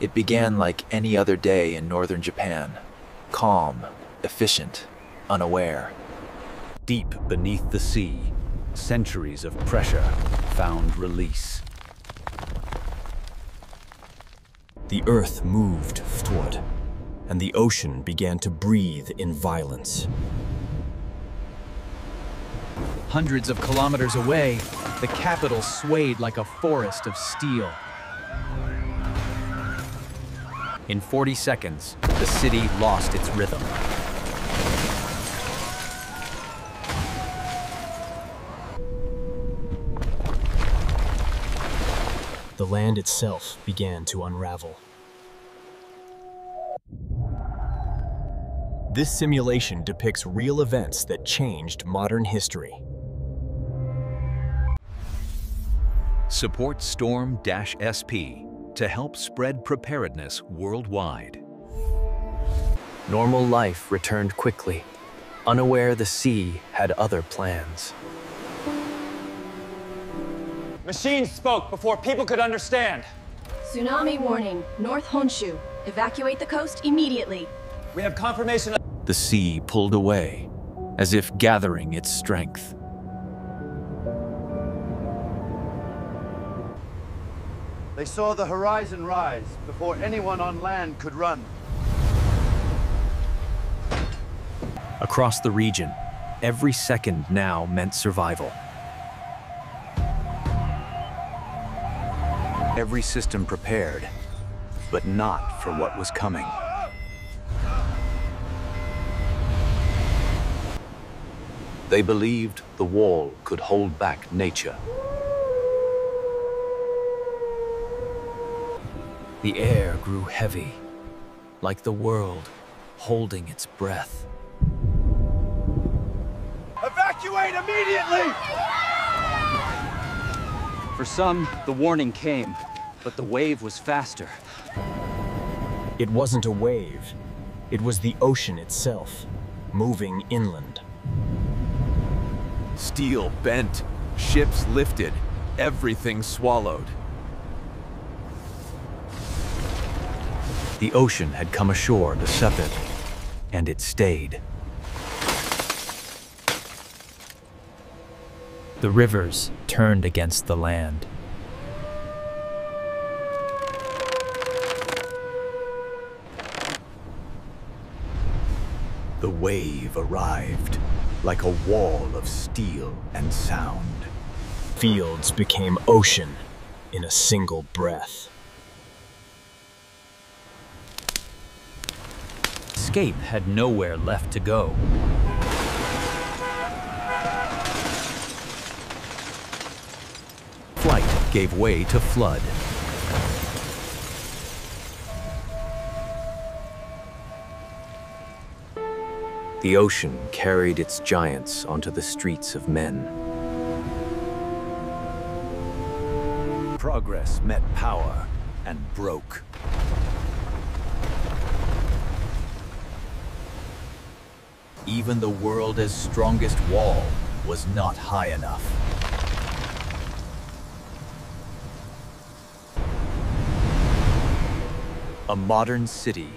It began like any other day in northern Japan calm, efficient, unaware. Deep beneath the sea, centuries of pressure found release. The earth moved forward, and the ocean began to breathe in violence. Hundreds of kilometers away, the capital swayed like a forest of steel. In 40 seconds, the city lost its rhythm. The land itself began to unravel. This simulation depicts real events that changed modern history. Support Storm-SP to help spread preparedness worldwide. Normal life returned quickly, unaware the sea had other plans. Machines spoke before people could understand. Tsunami warning, North Honshu. Evacuate the coast immediately. We have confirmation of The sea pulled away, as if gathering its strength. They saw the horizon rise before anyone on land could run. Across the region, every second now meant survival. Every system prepared, but not for what was coming. They believed the wall could hold back nature. The air grew heavy, like the world holding its breath. Evacuate immediately! For some, the warning came, but the wave was faster. It wasn't a wave. It was the ocean itself, moving inland. Steel bent, ships lifted, everything swallowed. The ocean had come ashore to it, and it stayed. The rivers turned against the land. The wave arrived, like a wall of steel and sound. Fields became ocean in a single breath. Escape had nowhere left to go. Flight gave way to flood. The ocean carried its giants onto the streets of men. Progress met power and broke. Even the world's strongest wall was not high enough. A modern city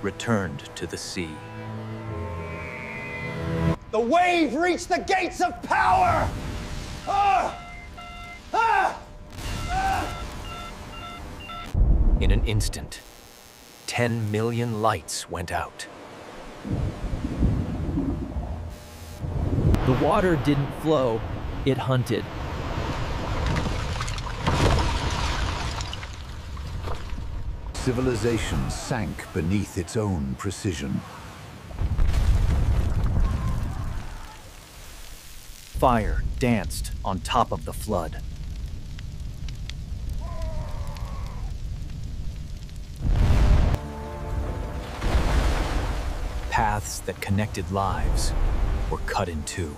returned to the sea. The wave reached the gates of power! Ah! Ah! In an instant, 10 million lights went out. The water didn't flow, it hunted. Civilization sank beneath its own precision. Fire danced on top of the flood. Paths that connected lives were cut in two.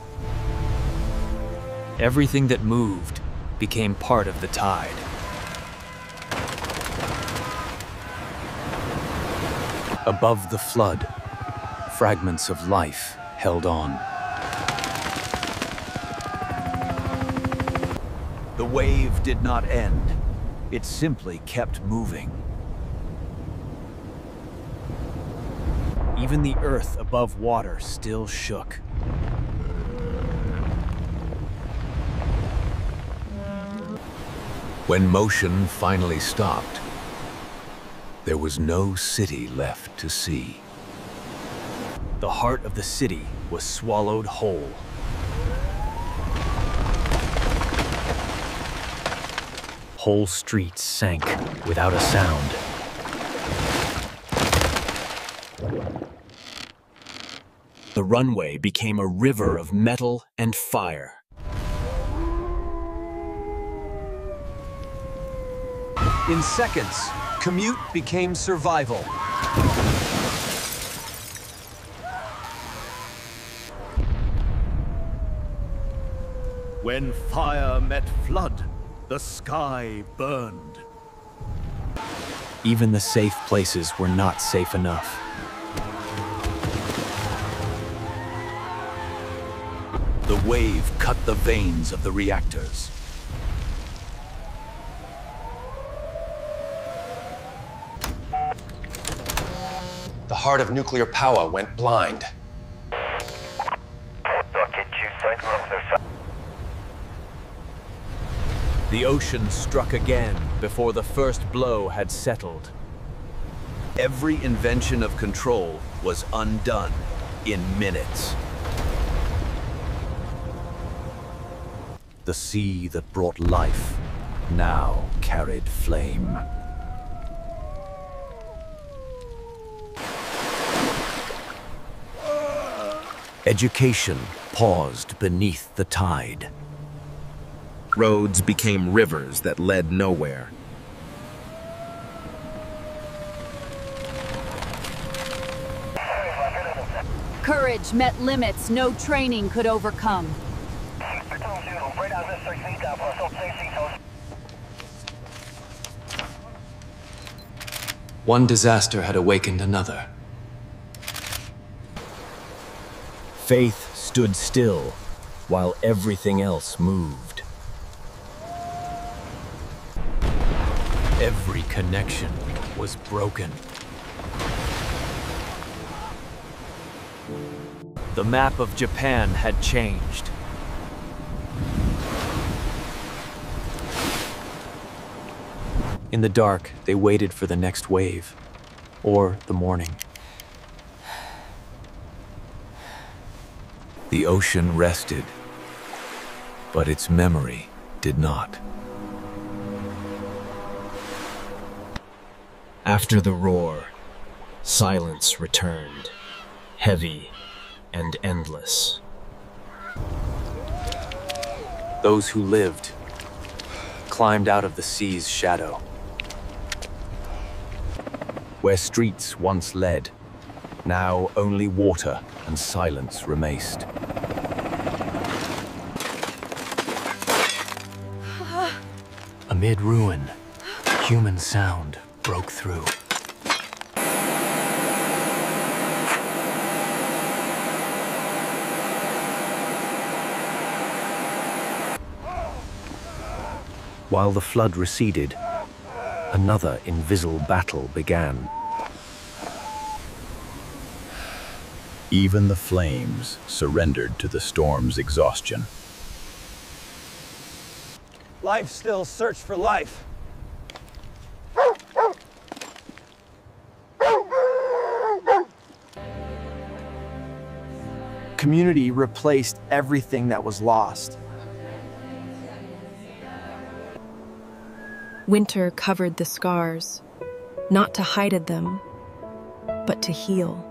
Everything that moved became part of the tide. Above the flood, fragments of life held on. The wave did not end. It simply kept moving. Even the earth above water still shook. When motion finally stopped, there was no city left to see. The heart of the city was swallowed whole. Whole streets sank without a sound. The runway became a river of metal and fire. In seconds, commute became survival. When fire met flood, the sky burned. Even the safe places were not safe enough. The wave cut the veins of the reactors. Heart of nuclear power went blind. The ocean struck again before the first blow had settled. Every invention of control was undone in minutes. The sea that brought life now carried flame. Education paused beneath the tide. Roads became rivers that led nowhere. Courage met limits no training could overcome. One disaster had awakened another. Faith stood still while everything else moved. Every connection was broken. The map of Japan had changed. In the dark, they waited for the next wave, or the morning. The ocean rested, but its memory did not. After the roar, silence returned, heavy and endless. Those who lived climbed out of the sea's shadow. Where streets once led, now only water and silence remained. Amid ruin, human sound broke through. While the flood receded, another invisible battle began. Even the flames surrendered to the storm's exhaustion. Life still search for life. Community replaced everything that was lost. Winter covered the scars, not to hide them, but to heal.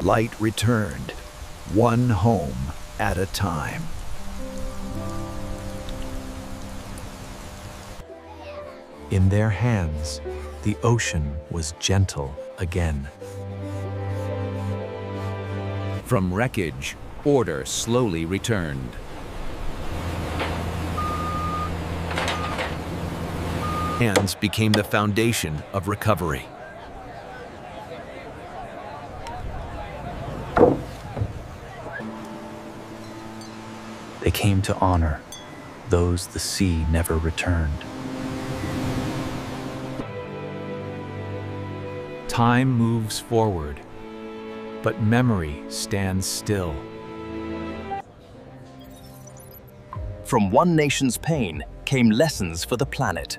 Light returned, one home at a time. In their hands, the ocean was gentle again. From wreckage, order slowly returned. Hands became the foundation of recovery. They came to honor those the sea never returned. Time moves forward, But memory stands still. From one nation's pain came lessons for the planet.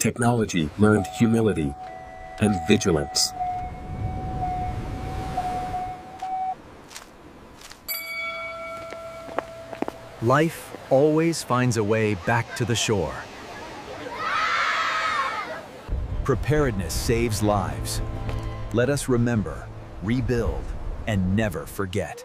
Technology learned humility and vigilance. Life always finds a way back to the shore. Preparedness saves lives. Let us remember, rebuild, and never forget.